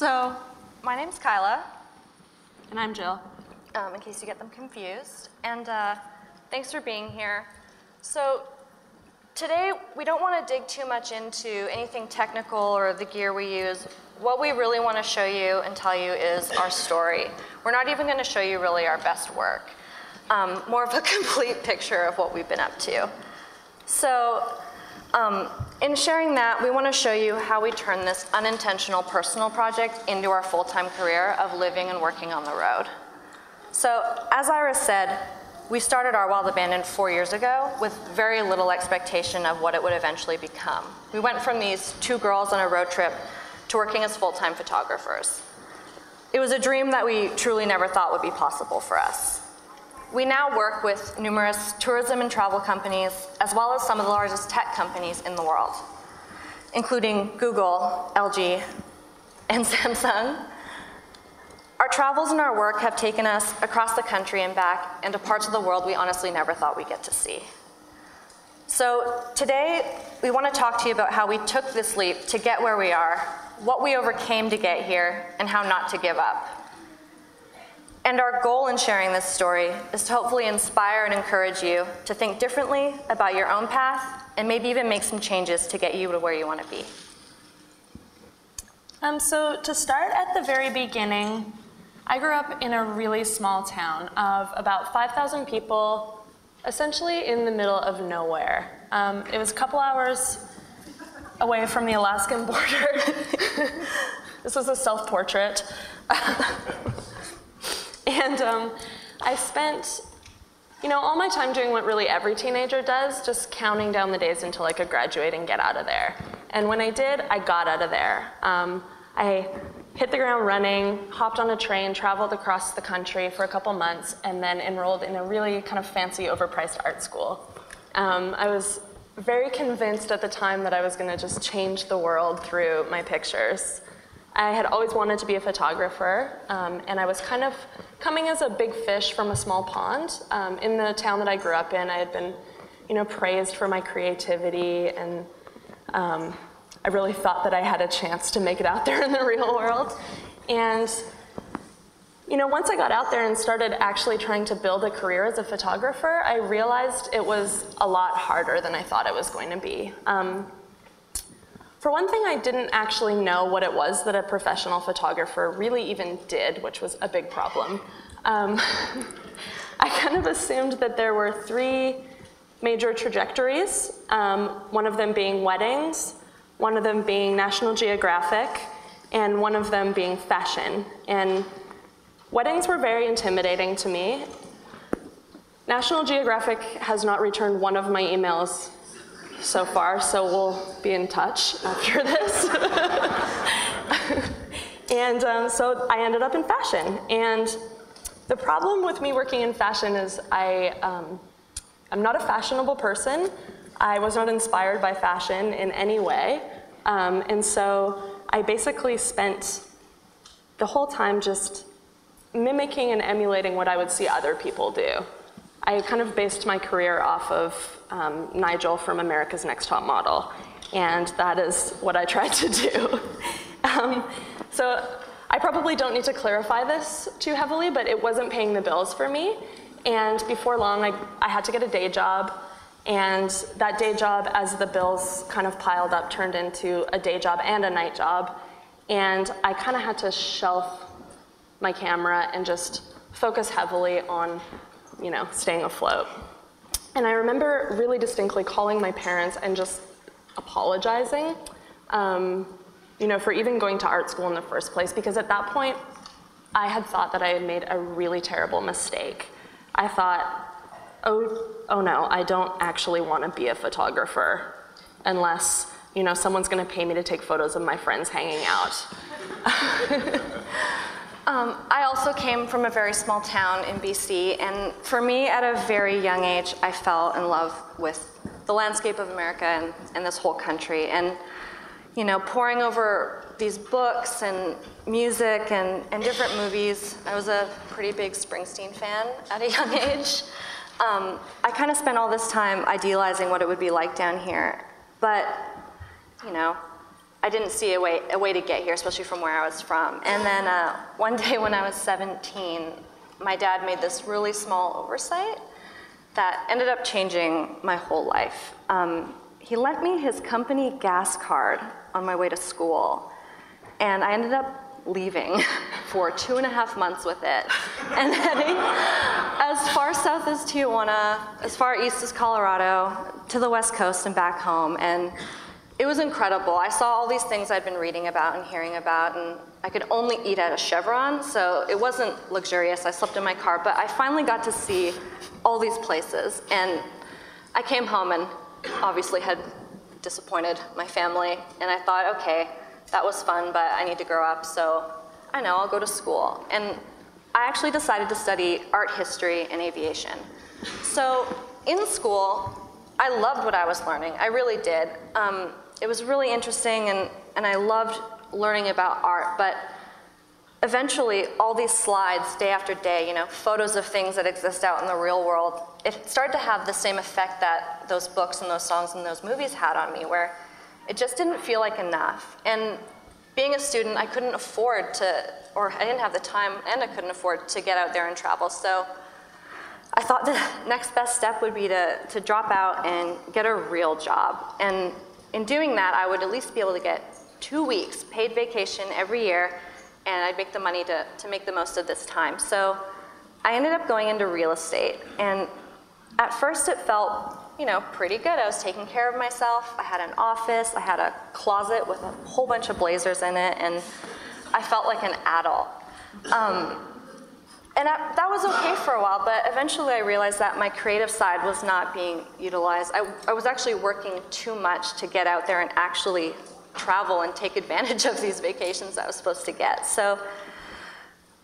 So, my name's Kyla, And I'm Jill. um, in case you get them confused. And uh, thanks for being here. So, today we don't want to dig too much into anything technical or the gear we use. What we really want to show you and tell you is our story. We're not even going to show you really our best work, um, more of a complete picture of what we've been up to. So, um, in sharing that, we want to show you how we turn this unintentional personal project into our full time career of living and working on the road. So, as Iris said, we started our Wild Abandoned four years ago with very little expectation of what it would eventually become. We went from these two girls on a road trip to working as full time photographers. It was a dream that we truly never thought would be possible for us. We now work with numerous tourism and travel companies, as well as some of the largest tech companies in the world, including Google, LG, and Samsung. Our travels and our work have taken us across the country and back, and to parts of the world we honestly never thought we'd get to see. So, today we want to talk to you about how we took this leap to get where we are, what we overcame to get here, and how not to give up. And our goal in sharing this story is to hopefully inspire and encourage you to think differently about your own path and maybe even make some changes to get you to where you want to be. Um, so, to start at the very beginning, I grew up in a really small town of about 5,000 people, essentially in the middle of nowhere. Um, it was a couple hours away from the Alaskan border. this was a self portrait. and um, I spent, you know, all my time doing what really every teenager does, just counting down the days until I could graduate and get out of there. And when I did, I got out of there. Um, I hit the ground running, hopped on a train, traveled across the country for a couple months, and then enrolled in a really kind of fancy, overpriced art school. Um, I was very convinced at the time that I was going to just change the world through my pictures. I had always wanted to be a photographer, um, and I was kind of coming as a big fish from a small pond. Um, in the town that I grew up in, I had been, you know, praised for my creativity, and um, I really thought that I had a chance to make it out there in the real world. And you know, once I got out there and started actually trying to build a career as a photographer, I realized it was a lot harder than I thought it was going to be. Um, for one thing, I didn't actually know what it was that a professional photographer really even did, which was a big problem. Um, I kind of assumed that there were three major trajectories, um, one of them being weddings, one of them being National Geographic, and one of them being fashion. And weddings were very intimidating to me. National Geographic has not returned one of my emails so far, so we'll be in touch after this. and um, so I ended up in fashion. And the problem with me working in fashion is I, um, I'm not a fashionable person. I was not inspired by fashion in any way. Um, and so I basically spent the whole time just mimicking and emulating what I would see other people do. I kind of based my career off of um, Nigel from America's Next Top Model, and that is what I tried to do. um, so I probably don't need to clarify this too heavily, but it wasn't paying the bills for me. And before long, I, I had to get a day job. And that day job, as the bills kind of piled up, turned into a day job and a night job. And I kind of had to shelf my camera and just focus heavily on, you know, staying afloat. And I remember really distinctly calling my parents and just apologizing, um, you know, for even going to art school in the first place, because at that point, I had thought that I had made a really terrible mistake. I thought, oh, oh no, I don't actually want to be a photographer unless, you know, someone's going to pay me to take photos of my friends hanging out. Um, I also came from a very small town in BC, and for me, at a very young age, I fell in love with the landscape of America and, and this whole country. And, you know, poring over these books and music and, and different movies, I was a pretty big Springsteen fan at a young age. Um, I kind of spent all this time idealizing what it would be like down here. But, you know, I didn't see a way, a way to get here, especially from where I was from. And then uh, one day when I was 17, my dad made this really small oversight that ended up changing my whole life. Um, he lent me his company gas card on my way to school, and I ended up leaving for two and a half months with it and heading as far south as Tijuana, as far east as Colorado, to the west coast and back home. And it was incredible. I saw all these things I'd been reading about and hearing about, and I could only eat at a Chevron, so it wasn't luxurious. I slept in my car, but I finally got to see all these places. And I came home and obviously had disappointed my family, and I thought, okay, that was fun, but I need to grow up, so I know, I'll go to school. And I actually decided to study art history and aviation. So in school, I loved what I was learning. I really did. Um, it was really interesting, and, and I loved learning about art, but eventually all these slides day after day you know photos of things that exist out in the real world it started to have the same effect that those books and those songs and those movies had on me where it just didn't feel like enough. And being a student i couldn't afford to or i didn't have the time and i couldn't afford to get out there and travel. So i thought the next best step would be to, to drop out and get a real job. And in doing that i would at least be able to get two weeks paid vacation every year and I'd make the money to, to make the most of this time. So I ended up going into real estate. And at first it felt, you know, pretty good. I was taking care of myself. I had an office, I had a closet with a whole bunch of blazers in it, and I felt like an adult. Um, and I, that was okay for a while, but eventually I realized that my creative side was not being utilized. I, I was actually working too much to get out there and actually travel and take advantage of these vacations I was supposed to get. So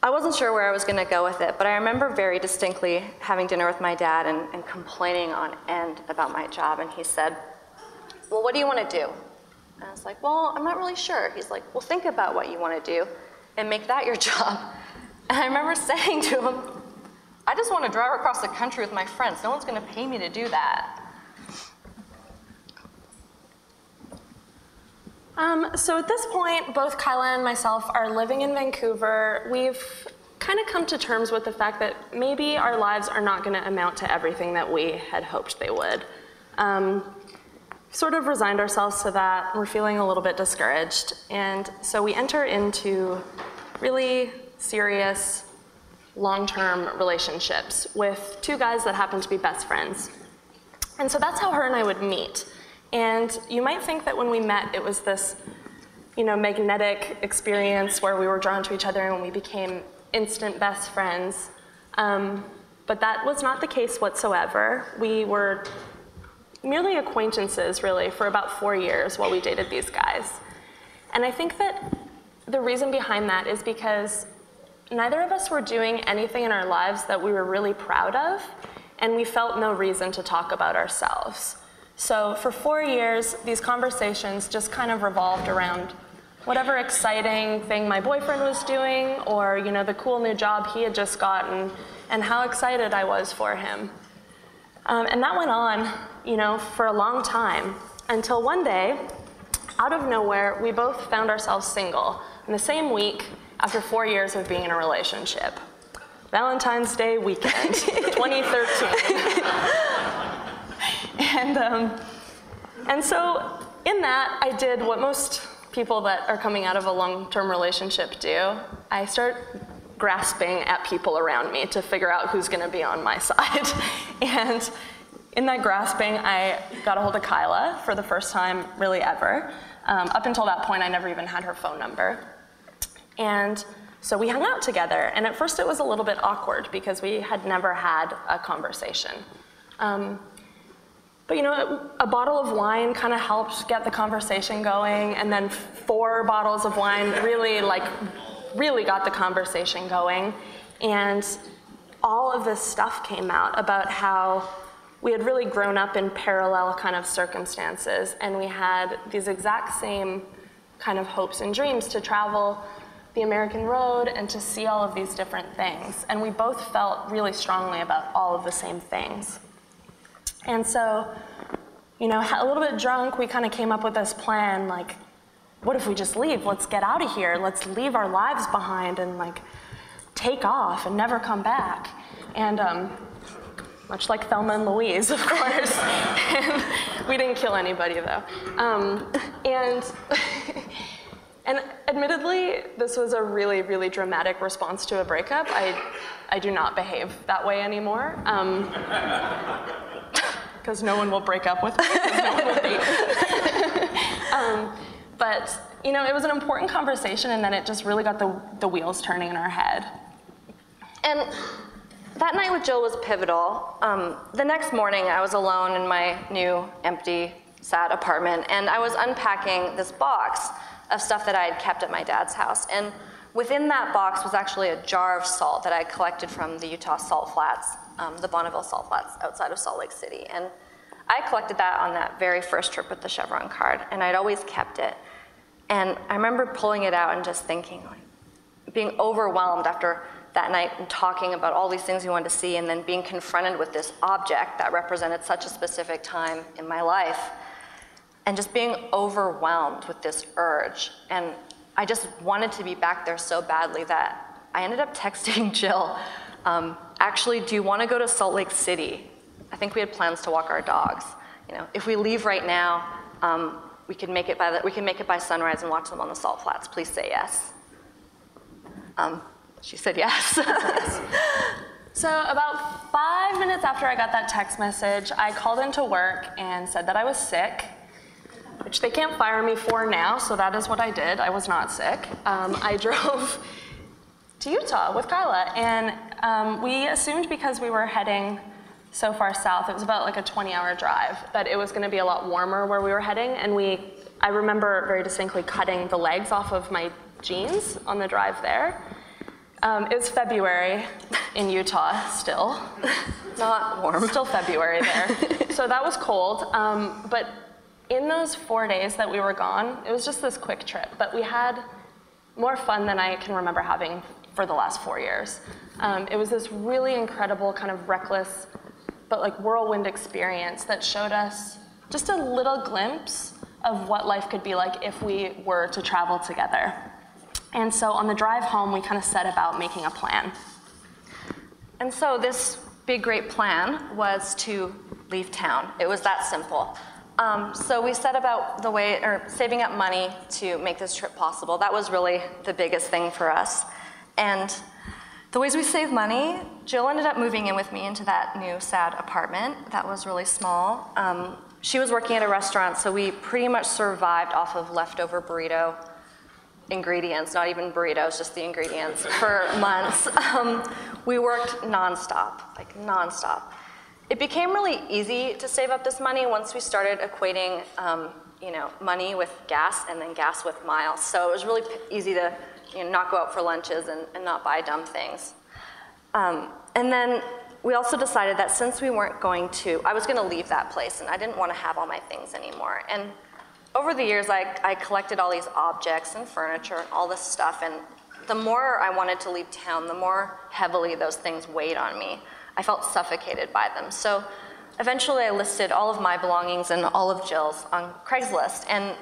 I wasn't sure where I was going to go with it, but I remember very distinctly having dinner with my dad and, and complaining on end about my job. And he said, Well, what do you want to do? And I was like, Well, I'm not really sure. He's like, Well, think about what you want to do and make that your job. And I remember saying to him, I just want to drive across the country with my friends. No one's going to pay me to do that. Um, so at this point, both Kyla and myself are living in Vancouver. We've kind of come to terms with the fact that maybe our lives are not going to amount to everything that we had hoped they would. Um, sort of resigned ourselves to that. We're feeling a little bit discouraged. And so we enter into really serious, long term relationships with two guys that happen to be best friends. And so that's how her and I would meet. And you might think that when we met, it was this, you know, magnetic experience where we were drawn to each other and we became instant best friends. Um, but that was not the case whatsoever. We were merely acquaintances, really, for about four years while we dated these guys. And I think that the reason behind that is because neither of us were doing anything in our lives that we were really proud of, and we felt no reason to talk about ourselves. So for four years, these conversations just kind of revolved around whatever exciting thing my boyfriend was doing or you know the cool new job he had just gotten and how excited I was for him. Um, and that went on, you know, for a long time until one day, out of nowhere, we both found ourselves single in the same week after four years of being in a relationship. Valentine's Day weekend, 2013. and, um, and so in that, I did what most people that are coming out of a long-term relationship do. I start grasping at people around me to figure out who's going to be on my side. and in that grasping, I got a hold of Kyla for the first time, really ever. Um, up until that point, I never even had her phone number. And so we hung out together. And at first, it was a little bit awkward because we had never had a conversation. Um, but you know, a bottle of wine kind of helped get the conversation going, and then four bottles of wine really, like, really got the conversation going. And all of this stuff came out about how we had really grown up in parallel kind of circumstances, and we had these exact same kind of hopes and dreams to travel the American road and to see all of these different things. And we both felt really strongly about all of the same things. And so, you know, a little bit drunk, we kind of came up with this plan like, what if we just leave? Let's get out of here. Let's leave our lives behind and like take off and never come back. And um, much like Thelma and Louise, of course. we didn't kill anybody though. Um, and and admittedly, this was a really, really dramatic response to a breakup. I, I do not behave that way anymore. Because um, no one will break up with me. Um, but you know, it was an important conversation, and then it just really got the, the wheels turning in our head. And that night with Jill was pivotal. Um, the next morning, I was alone in my new, empty, sad apartment, and I was unpacking this box of stuff that I had kept at my dad's house. And within that box was actually a jar of salt that I had collected from the Utah Salt Flats, um, the Bonneville Salt Flats outside of Salt Lake City. And I collected that on that very first trip with the Chevron card, and I'd always kept it. And I remember pulling it out and just thinking, like, being overwhelmed after that night and talking about all these things we wanted to see, and then being confronted with this object that represented such a specific time in my life and just being overwhelmed with this urge. And I just wanted to be back there so badly that I ended up texting Jill, um, actually, do you want to go to Salt Lake City? I think we had plans to walk our dogs. You know, if we leave right now, um, we can make it by the, we can make it by sunrise and watch them on the salt flats. Please say yes. Um, she said yes. so about five minutes after I got that text message, I called into work and said that I was sick which they can't fire me for now, so that is what I did. I was not sick. Um, I drove to Utah with Kyla, and um, we assumed because we were heading so far south, it was about like a 20 hour drive, that it was gonna be a lot warmer where we were heading, and we, I remember very distinctly cutting the legs off of my jeans on the drive there. Um, it was February in Utah still. Not warm. Still February there. so that was cold. Um, but in those four days that we were gone, it was just this quick trip, but we had more fun than I can remember having for the last four years. Um, it was this really incredible, kind of reckless, but like whirlwind experience that showed us just a little glimpse of what life could be like if we were to travel together. And so on the drive home, we kind of set about making a plan. And so this big, great plan was to leave town. It was that simple. Um, so we set about the way, or saving up money to make this trip possible. That was really the biggest thing for us. And the ways we save money, Jill ended up moving in with me into that new sad apartment that was really small. Um, she was working at a restaurant, so we pretty much survived off of leftover burrito ingredients, not even burritos, just the ingredients, for months. Um, we worked nonstop, like nonstop. It became really easy to save up this money once we started equating, um, you know, money with gas and then gas with miles. So it was really easy to, you know, not go out for lunches and, and not buy dumb things. Um, and then we also decided that since we weren't going to, I was going to leave that place and I didn't want to have all my things anymore. And over the years, I, I collected all these objects and furniture and all this stuff. And the more I wanted to leave town, the more heavily those things weighed on me. I felt suffocated by them. So eventually I listed all of my belongings and all of Jill's on Craigslist. And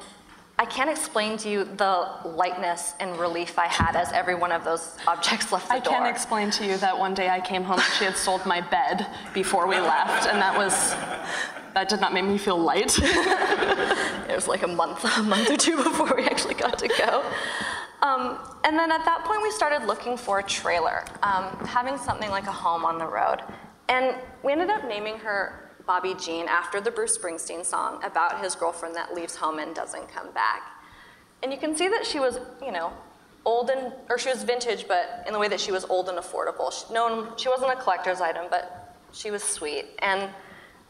I can't explain to you the lightness and relief I had as every one of those objects left the I door. can't explain to you that one day I came home and she had sold my bed before we left, and that was that did not make me feel light. it was like a month, a month or two before we actually got to go. Um, and then at that point, we started looking for a trailer, um, having something like a home on the road. And we ended up naming her Bobby Jean after the Bruce Springsteen song about his girlfriend that leaves home and doesn't come back. And you can see that she was, you know, old and, or she was vintage, but in the way that she was old and affordable. She, no she wasn't a collector's item, but she was sweet. And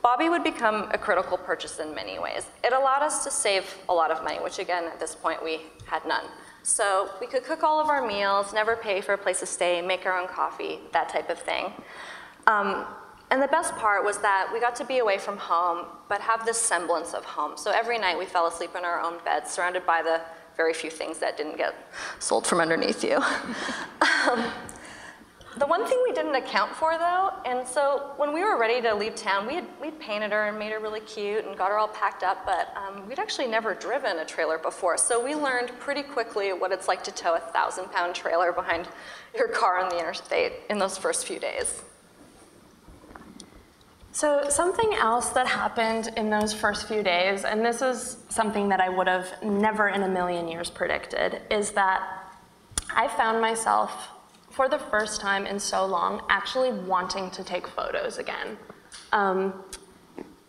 Bobby would become a critical purchase in many ways. It allowed us to save a lot of money, which again, at this point, we had none. So we could cook all of our meals, never pay for a place to stay, make our own coffee, that type of thing. Um, and the best part was that we got to be away from home, but have this semblance of home. So every night we fell asleep in our own beds, surrounded by the very few things that didn't get sold from underneath you. um, the one thing we didn't account for though, and so when we were ready to leave town, we had we'd painted her and made her really cute and got her all packed up, but um, we'd actually never driven a trailer before. So we learned pretty quickly what it's like to tow a thousand pound trailer behind your car on the interstate in those first few days. So, something else that happened in those first few days, and this is something that I would have never in a million years predicted, is that I found myself for the first time in so long actually wanting to take photos again. Um,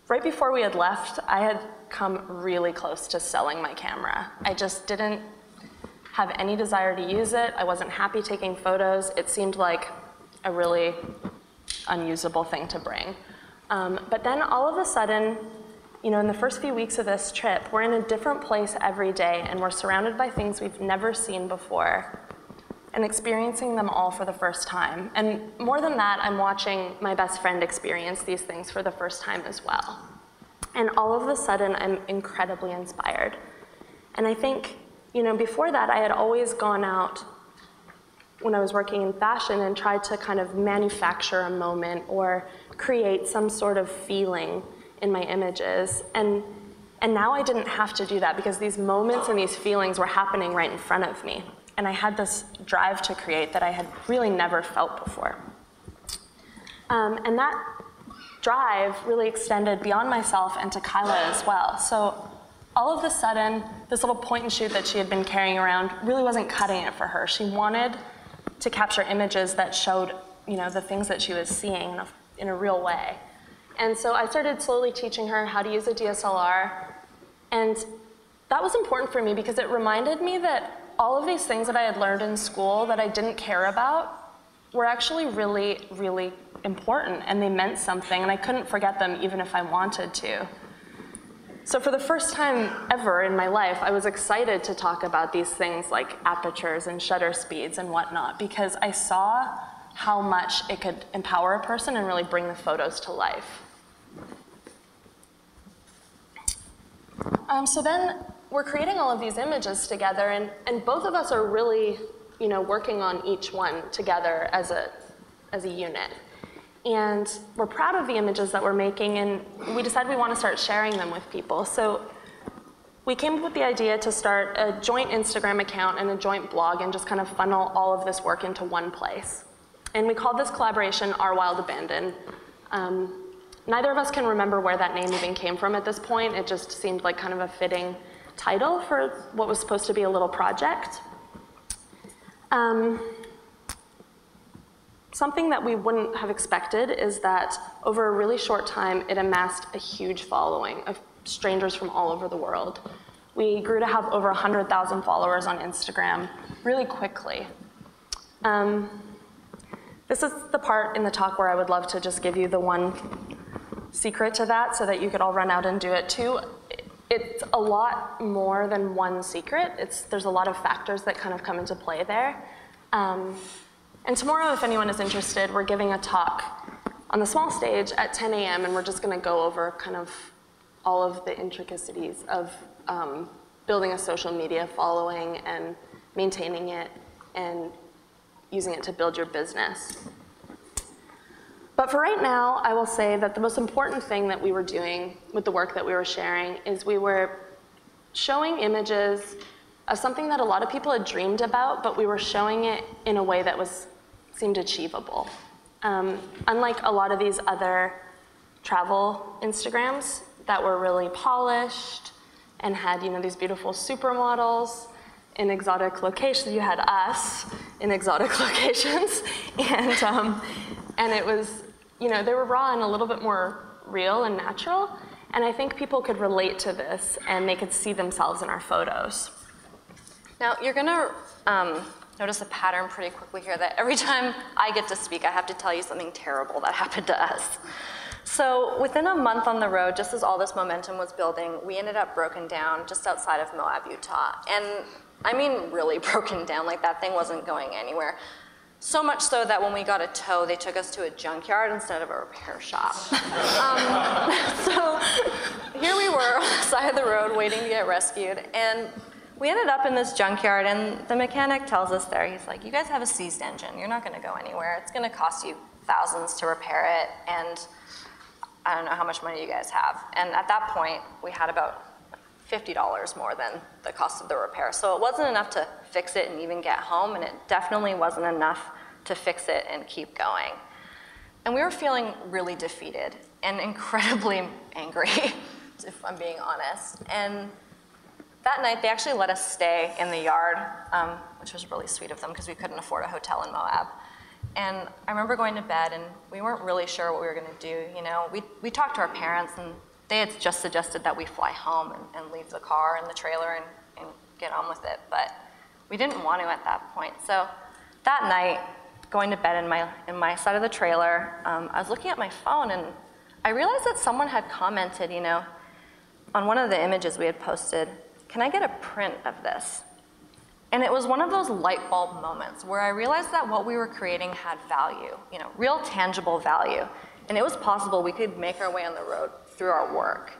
right before we had left, I had come really close to selling my camera. I just didn't have any desire to use it. I wasn't happy taking photos. It seemed like a really unusable thing to bring. Um, but then all of a sudden, you know, in the first few weeks of this trip, we're in a different place every day and we're surrounded by things we've never seen before and experiencing them all for the first time. And more than that, I'm watching my best friend experience these things for the first time as well. And all of a sudden, I'm incredibly inspired. And I think, you know, before that, I had always gone out when I was working in fashion and tried to kind of manufacture a moment or create some sort of feeling in my images. And, and now I didn't have to do that because these moments and these feelings were happening right in front of me. And I had this drive to create that I had really never felt before. Um, and that drive really extended beyond myself and to Kyla as well. So all of a sudden, this little point and shoot that she had been carrying around really wasn't cutting it for her. She wanted to capture images that showed, you know, the things that she was seeing in a, in a real way. And so I started slowly teaching her how to use a DSLR. And that was important for me because it reminded me that all of these things that I had learned in school that I didn't care about were actually really, really important and they meant something and I couldn't forget them even if I wanted to. So for the first time ever in my life, I was excited to talk about these things like apertures and shutter speeds and whatnot because I saw how much it could empower a person and really bring the photos to life. Um, so then we're creating all of these images together, and, and both of us are really, you know, working on each one together as a, as a unit. And we're proud of the images that we're making, and we decided we want to start sharing them with people. So we came up with the idea to start a joint Instagram account and a joint blog and just kind of funnel all of this work into one place. And we called this collaboration Our Wild Abandon. Um, neither of us can remember where that name even came from at this point. It just seemed like kind of a fitting title for what was supposed to be a little project. Um, something that we wouldn't have expected is that over a really short time, it amassed a huge following of strangers from all over the world. We grew to have over 100,000 followers on Instagram really quickly. Um, this is the part in the talk where I would love to just give you the one secret to that so that you could all run out and do it too it's a lot more than one secret. It's, there's a lot of factors that kind of come into play there. Um, and tomorrow, if anyone is interested, we're giving a talk on the small stage at 10 a.m., and we're just going to go over kind of all of the intricacies of um, building a social media following and maintaining it and using it to build your business. But for right now, I will say that the most important thing that we were doing with the work that we were sharing is we were showing images of something that a lot of people had dreamed about, but we were showing it in a way that was seemed achievable. Um, unlike a lot of these other travel Instagrams that were really polished and had you know these beautiful supermodels in exotic locations, you had us in exotic locations, and um, and it was you know, they were raw and a little bit more real and natural. And I think people could relate to this and they could see themselves in our photos. Now, you're going to um, notice a pattern pretty quickly here that every time I get to speak, I have to tell you something terrible that happened to us. So, within a month on the road, just as all this momentum was building, we ended up broken down just outside of Moab, Utah. And I mean, really broken down, like that thing wasn't going anywhere. So much so that when we got a tow, they took us to a junkyard instead of a repair shop. um, so here we were on the side of the road waiting to get rescued. And we ended up in this junkyard, and the mechanic tells us there, he's like, You guys have a seized engine. You're not going to go anywhere. It's going to cost you thousands to repair it, and I don't know how much money you guys have. And at that point, we had about $50 more than the cost of the repair. So it wasn't enough to fix it and even get home, and it definitely wasn't enough to fix it and keep going. And we were feeling really defeated and incredibly angry, if I'm being honest. And that night, they actually let us stay in the yard, um, which was really sweet of them because we couldn't afford a hotel in Moab. And I remember going to bed, and we weren't really sure what we were going to do. You know, we, we talked to our parents, and they had just suggested that we fly home and, and leave the car and the trailer and, and get on with it. But we didn't want to at that point. So that night, going to bed in my, in my side of the trailer, um, I was looking at my phone, and I realized that someone had commented, you know, on one of the images we had posted, can I get a print of this? And it was one of those light bulb moments where I realized that what we were creating had value, you know, real tangible value. And it was possible we could make our way on the road through our work.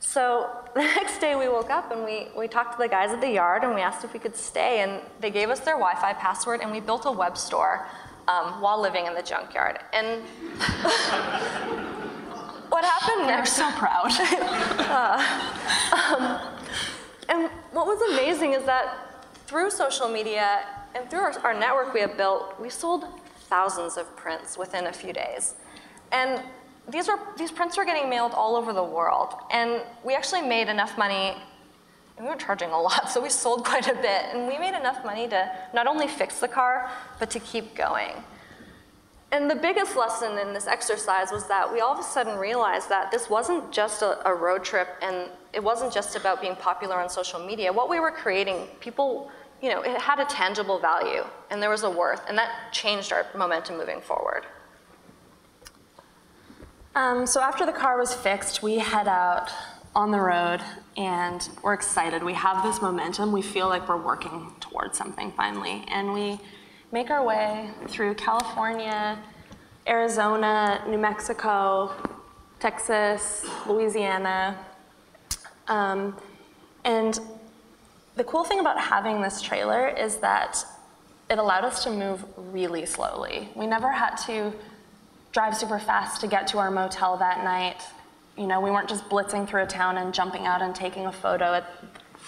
So the next day we woke up and we, we talked to the guys at the yard and we asked if we could stay. And they gave us their Wi Fi password and we built a web store um, while living in the junkyard. And what happened They're next? so proud. And what was amazing is that through social media and through our, our network we have built, we sold thousands of prints within a few days. And these, were, these prints were getting mailed all over the world. And we actually made enough money, and we were charging a lot, so we sold quite a bit. And we made enough money to not only fix the car, but to keep going. And the biggest lesson in this exercise was that we all of a sudden realized that this wasn't just a, a, road trip and it wasn't just about being popular on social media. What we were creating, people, you know, it had a tangible value and there was a worth, and that changed our momentum moving forward. Um, so after the car was fixed, we head out on the road and we're excited. We have this momentum. We feel like we're working towards something finally. And we make our way through California, Arizona, New Mexico, Texas, Louisiana. Um, and the cool thing about having this trailer is that it allowed us to move really slowly. We never had to drive super fast to get to our motel that night. You know, we weren't just blitzing through a town and jumping out and taking a photo at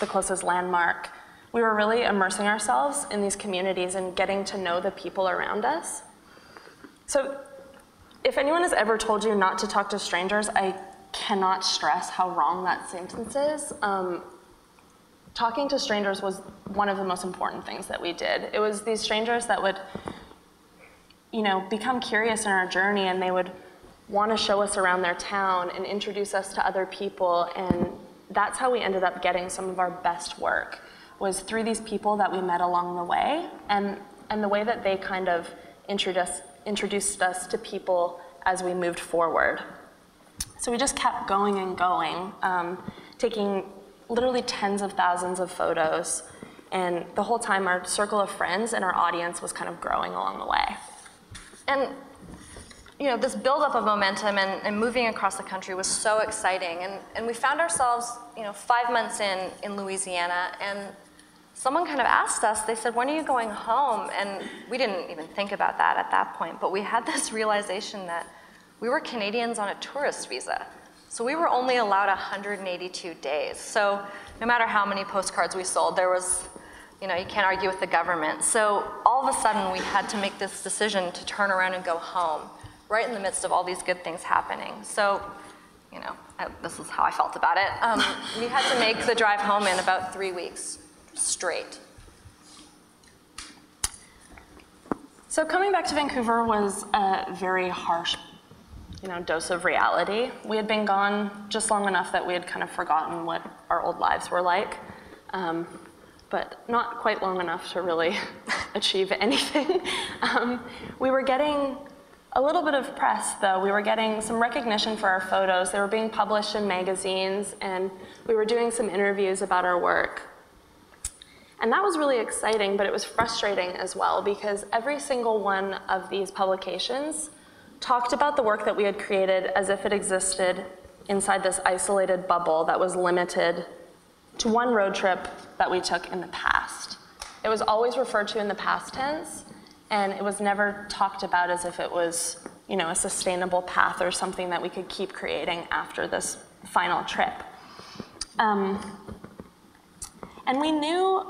the closest landmark. We were really immersing ourselves in these communities and getting to know the people around us. So, if anyone has ever told you not to talk to strangers, I cannot stress how wrong that sentence is. Um, talking to strangers was one of the most important things that we did. It was these strangers that would you know, become curious in our journey and they would want to show us around their town and introduce us to other people and that's how we ended up getting some of our best work was through these people that we met along the way and and the way that they kind of introduced introduced us to people as we moved forward. So we just kept going and going um, taking literally tens of thousands of photos and the whole time our circle of friends and our audience was kind of growing along the way and you know, this buildup of momentum and, and, moving across the country was so exciting. And, and we found ourselves, you know, five months in in Louisiana, and someone kind of asked us, they said, when are you going home? And we didn't even think about that at that point, but we had this realization that we were Canadians on a tourist visa. So we were only allowed 182 days. So no matter how many postcards we sold, there was you know, you can't argue with the government. So all of a sudden, we had to make this decision to turn around and go home, right in the midst of all these good things happening. So, you know, I, this is how I felt about it. Um, we had to make the drive home in about three weeks straight. So coming back to Vancouver was a very harsh, you know, dose of reality. We had been gone just long enough that we had kind of forgotten what our old lives were like. Um, but not quite long enough to really achieve anything. Um, we were getting a little bit of press, though. We were getting some recognition for our photos. They were being published in magazines, and we were doing some interviews about our work. And that was really exciting, but it was frustrating as well because every single one of these publications talked about the work that we had created as if it existed inside this isolated bubble that was limited to one road trip that we took in the past. It was always referred to in the past tense, and it was never talked about as if it was, you know, a sustainable path or something that we could keep creating after this final trip. Um, and we knew,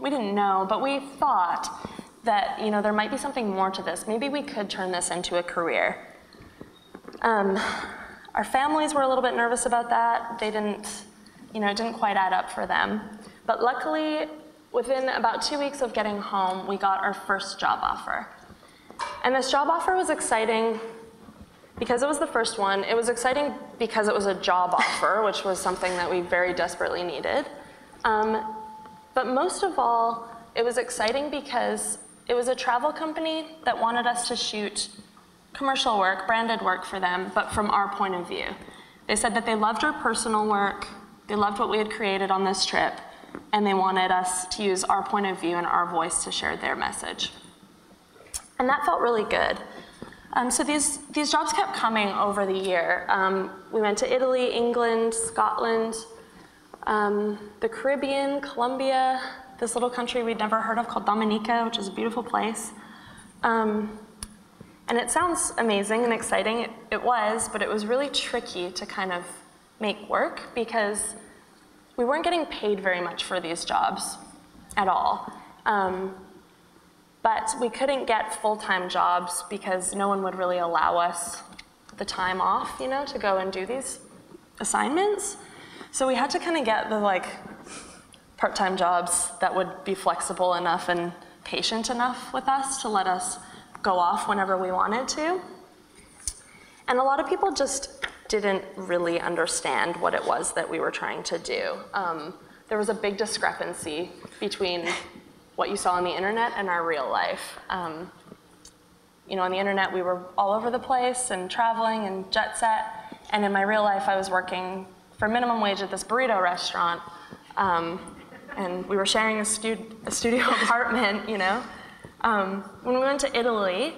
we didn't know, but we thought that, you know, there might be something more to this. Maybe we could turn this into a career. Um, our families were a little bit nervous about that. They didn't, you know, it didn't quite add up for them. But luckily, within about two weeks of getting home, we got our first job offer. And this job offer was exciting because it was the first one. It was exciting because it was a job offer, which was something that we very desperately needed. Um, but most of all, it was exciting because it was a travel company that wanted us to shoot commercial work, branded work for them, but from our point of view. They said that they loved our personal work, they loved what we had created on this trip, and they wanted us to use our point of view and our voice to share their message. And that felt really good. Um, so these, these jobs kept coming over the year. Um, we went to Italy, England, Scotland, um, the Caribbean, Colombia, this little country we'd never heard of called Dominica, which is a beautiful place. Um, and it sounds amazing and exciting. It, it was, but it was really tricky to kind of make work because we weren't getting paid very much for these jobs at all. Um, but we couldn't get full-time jobs because no one would really allow us the time off, you know, to go and do these assignments. So we had to kind of get the like part-time jobs that would be flexible enough and patient enough with us to let us go off whenever we wanted to. And a lot of people just didn't really understand what it was that we were trying to do. Um, there was a big discrepancy between what you saw on the internet and our real life. Um, you know, on the internet, we were all over the place and traveling and jet set. And in my real life, I was working for minimum wage at this burrito restaurant. Um, and we were sharing a, a studio apartment, you know. Um, when we went to Italy,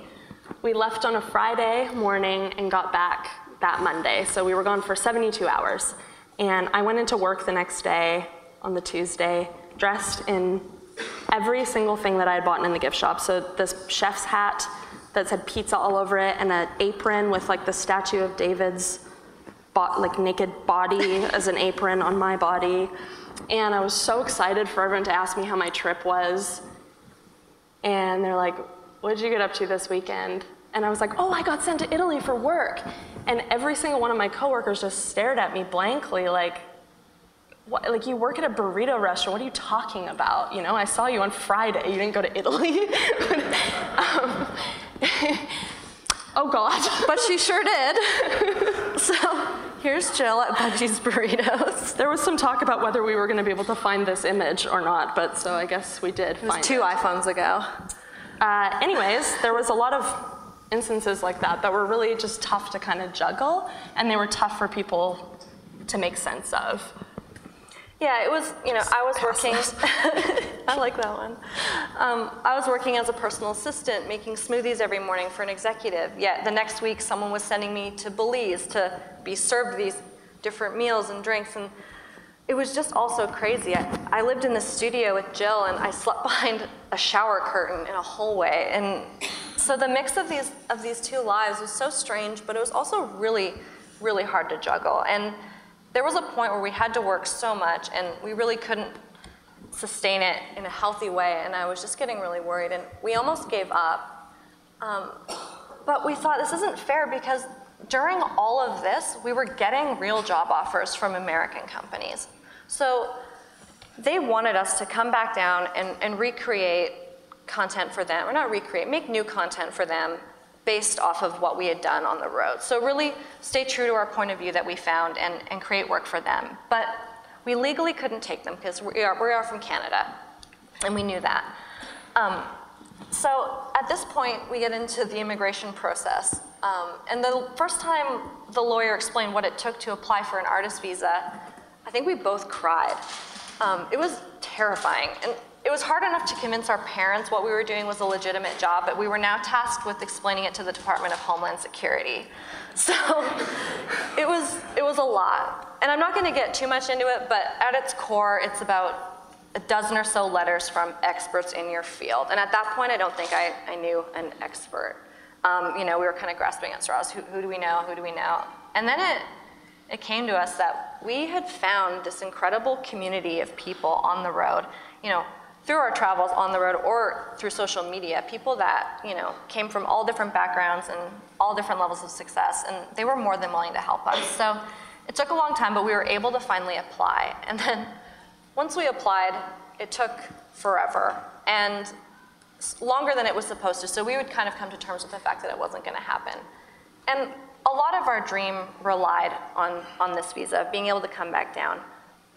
we left on a Friday morning and got back that Monday. So we were gone for 72 hours. And I went into work the next day on the Tuesday, dressed in every single thing that I had bought in the gift shop. So this chef's hat that said pizza all over it, and an apron with like the statue of David's bo- like naked body as an apron on my body. And I was so excited for everyone to ask me how my trip was. And they're like, what did you get up to this weekend? And I was like, oh, I got sent to Italy for work. And every single one of my coworkers just stared at me blankly, like, what, like you work at a burrito restaurant. What are you talking about? You know, I saw you on Friday. You didn't go to Italy. um, oh God. But she sure did. so here's Jill at Budgie's Burritos. There was some talk about whether we were going to be able to find this image or not, but so I guess we did It was find two it. iPhones ago. Uh, anyways, there was a lot of instances like that that were really just tough to kind of juggle, and they were tough for people to make sense of. Yeah, it was, you know, I was working, I like that one. Um, I was working as a personal assistant making smoothies every morning for an executive. Yet the next week, someone was sending me to Belize to be served these different meals and drinks. And it was just all so crazy. I, I lived in the studio with Jill and I slept behind a shower curtain in a hallway. And so the mix of these, of these two lives was so strange, but it was also really, really hard to juggle. And there was a point where we had to work so much and we really couldn't sustain it in a healthy way. And I was just getting really worried and we almost gave up. Um, but we thought this isn't fair because during all of this, we were getting real job offers from American companies. So they wanted us to come back down and, and recreate content for them, or not recreate, make new content for them based off of what we had done on the road. So really stay true to our point of view that we found and, and create work for them. But we legally couldn't take them because we are, we are from Canada, and we knew that. Um, so at this point, we get into the immigration process. Um, and the first time the lawyer explained what it took to apply for an artist visa, I think we both cried. Um, it was terrifying. And it was hard enough to convince our parents what we were doing was a legitimate job, but we were now tasked with explaining it to the Department of Homeland Security. So it was, it was a lot. And I'm not going to get too much into it, but at its core, it's about a dozen or so letters from experts in your field. And at that point, I don't think I, I knew an expert. Um, you know, we were kind of grasping at straws. Who, who do we know? Who do we know? And then it, it came to us that we had found this incredible community of people on the road, you know, through our travels on the road or through social media, people that, you know, came from all different backgrounds and all different levels of success, and they were more than willing to help us. So it took a long time, but we were able to finally apply. And then once we applied, it took forever and longer than it was supposed to. So we would kind of come to terms with the fact that it wasn't going to happen. And a lot of our dream relied on, on this visa, being able to come back down.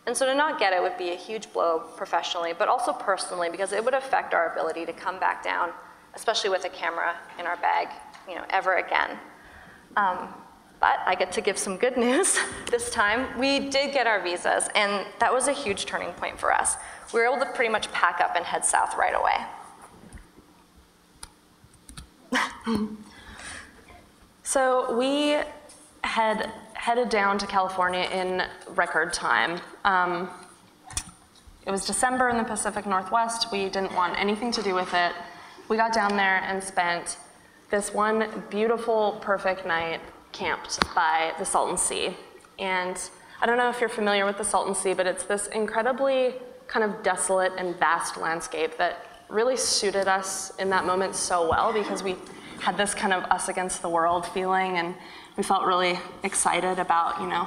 And so to not get it would be a huge blow professionally, but also personally, because it would affect our ability to come back down, especially with a camera in our bag, you know, ever again. Um, but I get to give some good news this time. We did get our visas, and that was a huge turning point for us. We were able to pretty much pack up and head south right away. so we had headed down to California in record time. Um, it was December in the Pacific Northwest. We didn't want anything to do with it. We got down there and spent this one beautiful, perfect night camped by the Salton Sea. And I don't know if you're familiar with the Salton Sea, but it's this incredibly kind of desolate and vast landscape that really suited us in that moment so well because we had this kind of us against the world feeling and we felt really excited about, you know,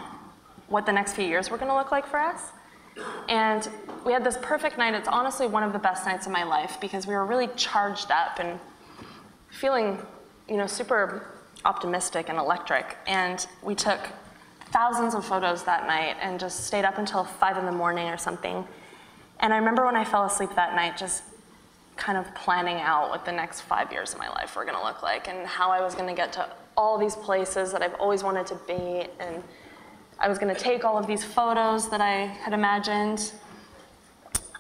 what the next few years were going to look like for us. And we had this perfect night. It's honestly one of the best nights of my life because we were really charged up and feeling, you know, super optimistic and electric. And we took thousands of photos that night and just stayed up until five in the morning or something. And I remember when I fell asleep that night, just kind of planning out what the next five years of my life were going to look like and how I was going to get to all these places that I've always wanted to be, and I was going to take all of these photos that I had imagined.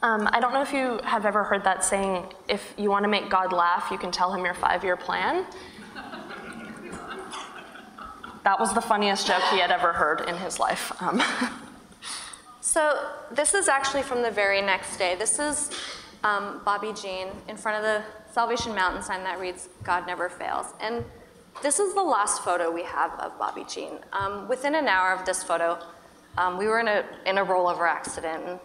Um, I don't know if you have ever heard that saying, if you want to make God laugh, you can tell him your five year plan. that was the funniest joke he had ever heard in his life. Um. so, this is actually from the very next day. This is um, Bobby Jean in front of the Salvation Mountain sign that reads, God never fails. And this is the last photo we have of Bobby Jean. Um, within an hour of this photo, um, we were in a, in a rollover accident.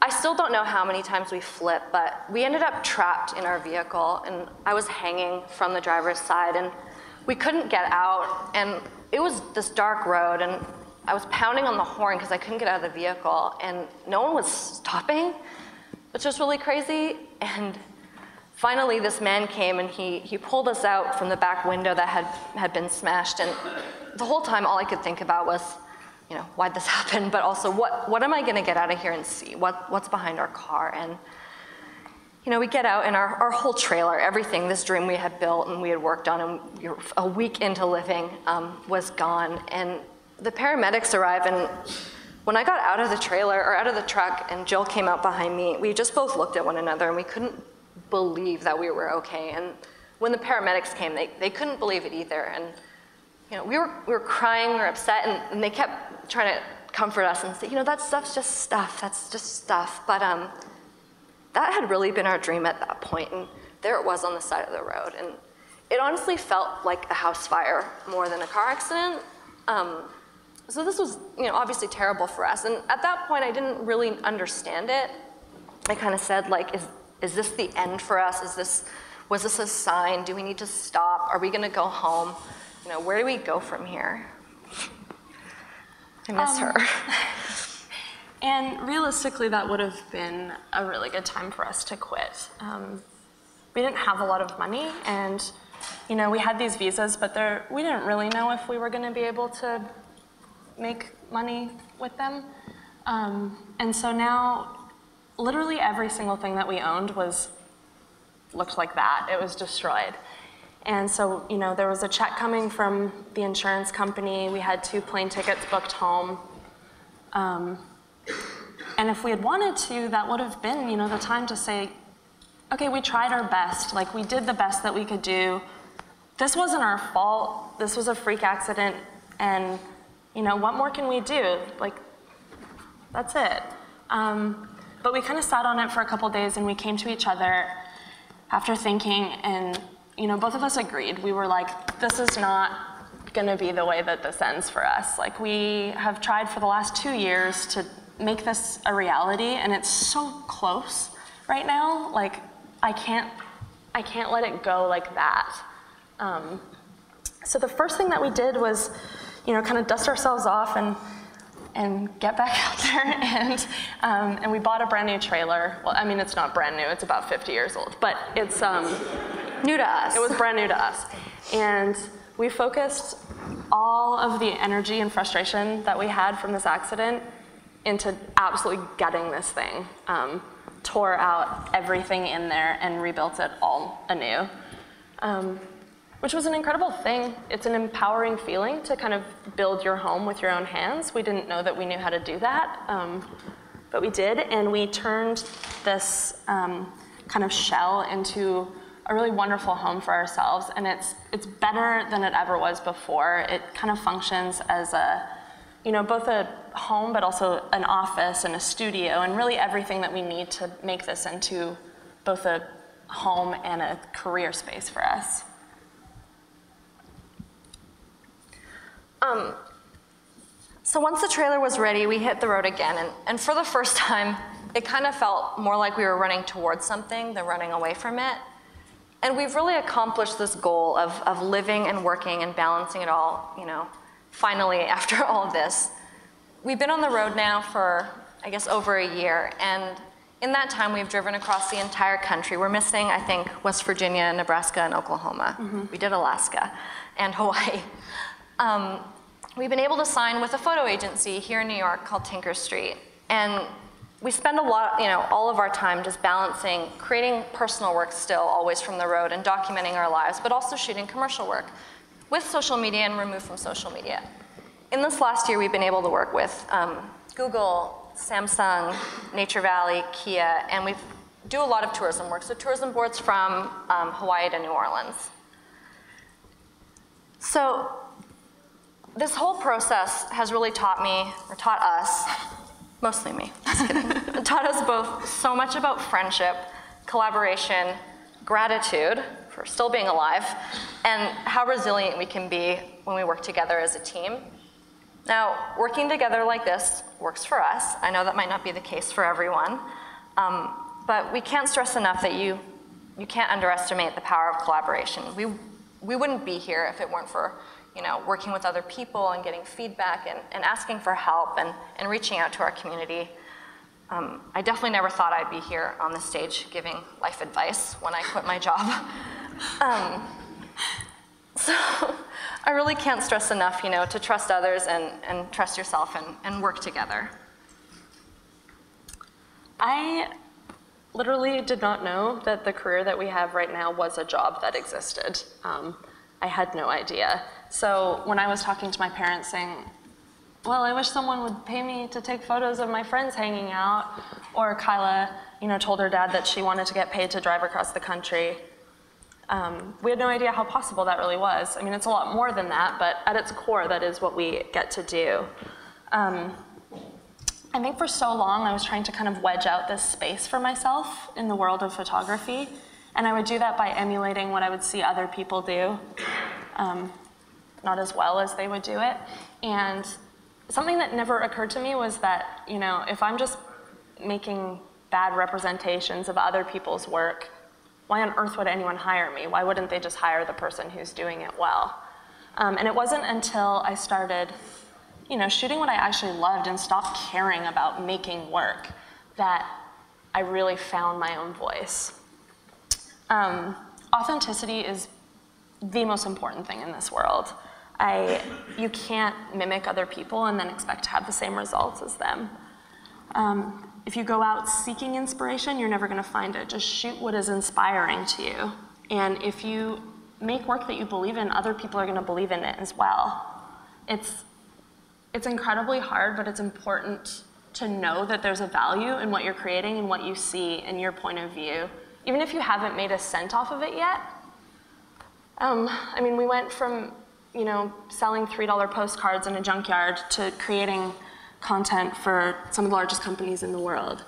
I still don't know how many times we flipped, but we ended up trapped in our vehicle, and I was hanging from the driver's side, and we couldn't get out. And it was this dark road, and I was pounding on the horn because I couldn't get out of the vehicle, and no one was stopping, which was really crazy. And Finally, this man came and he, he pulled us out from the back window that had, had been smashed. And the whole time, all I could think about was, you know, why'd this happen? But also, what, what am I going to get out of here and see? What, what's behind our car? And, you know, we get out and our, our whole trailer, everything, this dream we had built and we had worked on and we a week into living um, was gone. And the paramedics arrive and when I got out of the trailer or out of the truck and Jill came out behind me, we just both looked at one another and we couldn't believe that we were okay. And when the paramedics came, they, they couldn't believe it either. And you know, we were, we were crying, we were upset, and, and they kept trying to comfort us and say, you know, that stuff's just stuff, that's just stuff. But um, that had really been our dream at that point, and there it was on the side of the road. And it honestly felt like a house fire more than a car accident. Um, so this was, you know, obviously terrible for us. And at that point, I didn't really understand it. I kind of said, like, is, is this the end for us? Is this, was this a sign? Do we need to stop? Are we going to go home? You know, where do we go from here? I miss um, her. and realistically, that would have been a really good time for us to quit. Um, we didn't have a lot of money, and you know, we had these visas, but we didn't really know if we were going to be able to make money with them. Um, and so now literally every single thing that we owned was looked like that. It was destroyed. And so, you know, there was a check coming from the insurance company. We had two plane tickets booked home. Um, and if we had wanted to, that would have been, you know, the time to say, okay, we tried our best. Like, we did the best that we could do. This wasn't our fault. This was a freak accident. And you know, what more can we do? Like, that's it. Um, but we kind of sat on it for a couple days and we came to each other after thinking and, you know, both of us agreed. We were like, this is not going to be the way that this ends for us. Like, we have tried for the last two years to make this a reality and it's so close right now. Like, I can't, I can't let it go like that. Um, so the first thing that we did was, you know, kind of dust ourselves off and and get back out there and um, and we bought a brand new trailer. Well, I mean, it's not brand new; it's about 50 years old, but it's um, New to us. it was brand new to us, and we focused all of the energy and frustration that we had from this accident into absolutely gutting this thing. Um, tore out everything in there and rebuilt it all anew. Which was an incredible thing. It's an empowering feeling to kind of build your home with your own hands. We didn't know that we knew how to do that, um, but we did, and we turned this um, kind of shell into a really wonderful home for ourselves. And it's it's better than it ever was before. It kind of functions as a you know, both a home, but also an office and a studio, and really everything that we need to make this into both a home and a career space for us. Um, so once the trailer was ready, we hit the road again, and, and for the first time, it kind of felt more like we were running towards something than running away from it. And we've really accomplished this goal of, of living and working and balancing it all, you know, finally, after all of this. We've been on the road now for, I guess, over a year, and in that time, we've driven across the entire country. We're missing, I think, West Virginia, Nebraska, and Oklahoma. We did Alaska and Hawaii. Um, we've been able to sign with a photo agency here in New York called Tinker Street. And we spend a lot, you know, all of our time just balancing, creating personal work still, always from the road, and documenting our lives, but also shooting commercial work with social media and removed from social media. In this last year, we've been able to work with um, Google, Samsung, Nature Valley, Kia, and we do a lot of tourism work. So tourism boards from um, Hawaii to New Orleans. So this whole process has really taught me, or taught us, mostly me, just kidding, taught us both so much about friendship, collaboration, gratitude for still being alive, and how resilient we can be when we work together as a team. Now, working together like this works for us. I know that might not be the case for everyone, um, but we can't stress enough that you, you can't underestimate the power of collaboration. We, we wouldn't be here if it weren't for you know, working with other people and getting feedback and, and asking for help and, and reaching out to our community. Um, I definitely never thought I'd be here on the stage giving life advice when I quit my job. Um, so I really can't stress enough, you know, to trust others and, and trust yourself and, and work together. I literally did not know that the career that we have right now was a job that existed. Um, I had no idea. So when I was talking to my parents saying, well, I wish someone would pay me to take photos of my friends hanging out, or Kyla, you know, told her dad that she wanted to get paid to drive across the country. Um, we had no idea how possible that really was. I mean, it's a lot more than that, but at its core, that is what we get to do. Um, I think for so long I was trying to kind of wedge out this space for myself in the world of photography, and I would do that by emulating what I would see other people do, um, not as well as they would do it. And something that never occurred to me was that, you know, if I'm just making bad representations of other people's work, why on earth would anyone hire me? Why wouldn't they just hire the person who's doing it well? Um, and it wasn't until I started you know, shooting what I actually loved and stopped caring about making work, that I really found my own voice. Um, authenticity is the most important thing in this world. I, you can't mimic other people and then expect to have the same results as them. Um, if you go out seeking inspiration, you're never going to find it. Just shoot what is inspiring to you. And if you make work that you believe in, other people are going to believe in it as well. It's it's incredibly hard, but it's important to know that there's a value in what you're creating and what you see in your point of view, even if you haven't made a cent off of it yet. Um, I mean, we went from you know, selling $3 postcards in a junkyard to creating content for some of the largest companies in the world.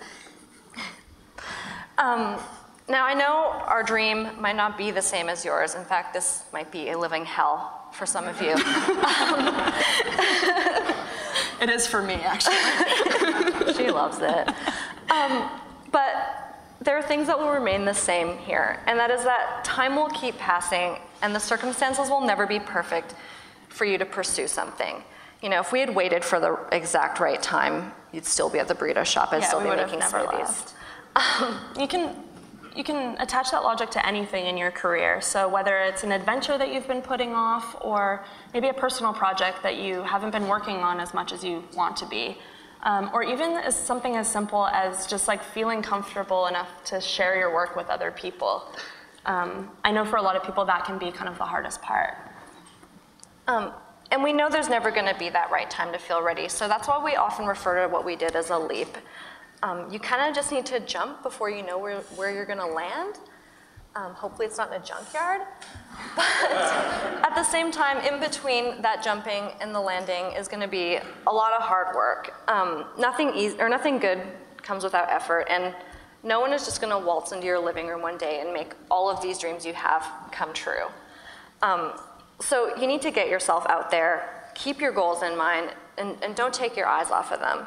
Um, now, I know our dream might not be the same as yours. In fact, this might be a living hell for some of you. It is for me, actually. she loves it. Um, but there are things that will remain the same here, and that is that time will keep passing and the circumstances will never be perfect for you to pursue something. You know, if we had waited for the exact right time, you'd still be at the burrito shop and Yeah, still be making smoothies. left. You can you can attach that logic to anything in your career. So whether it's an adventure that you've been putting off or maybe a personal project that you haven't been working on as much as you want to be. Um, or even as something as simple as just like feeling comfortable enough to share your work with other people. Um, I know for a lot of people that can be kind of the hardest part. Um, and we know there's never going to be that right time to feel ready, so that's why we often refer to what we did as a leap. Um, you kind of just need to jump before you know where, where you're going to land. Um, hopefully, it's not in a junkyard. But at the same time, in between that jumping and the landing is going to be a lot of hard work. Um, nothing easy or nothing good comes without effort, and no one is just going to waltz into your living room one day and make all of these dreams you have come true. Um, so you need to get yourself out there, keep your goals in mind, and, and don't take your eyes off of them.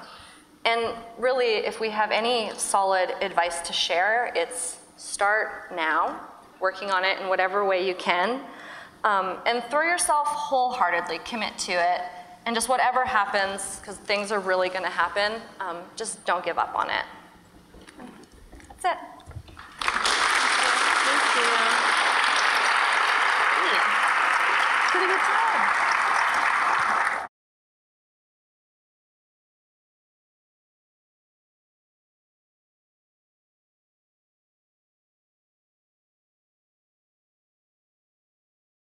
And really, if we have any solid advice to share, it's start now, working on it in whatever way you can, um, and throw yourself wholeheartedly, commit to it, and just whatever happens, because things are really going to happen, um, just don't give up on it. That's it. Thank you. Pretty good job.